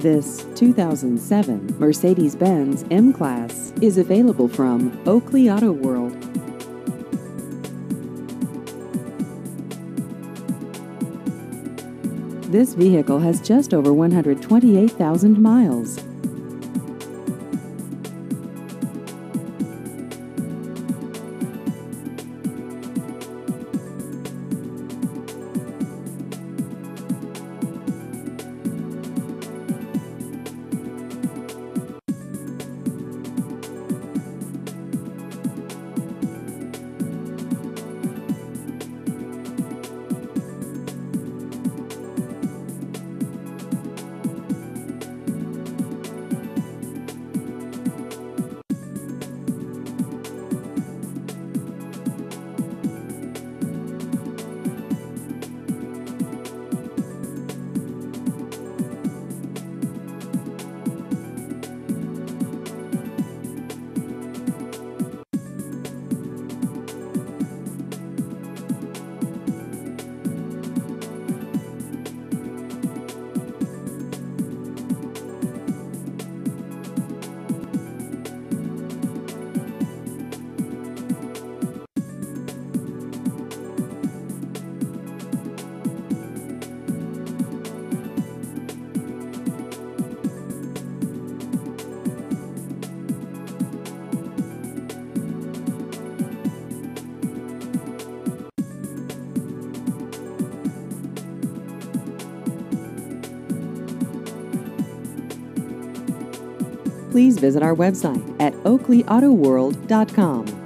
This 2007 Mercedes-Benz M-Class is available from Oakley Auto World. This vehicle has just over 128,000 miles. Please visit our website at oakleyautoworld.com.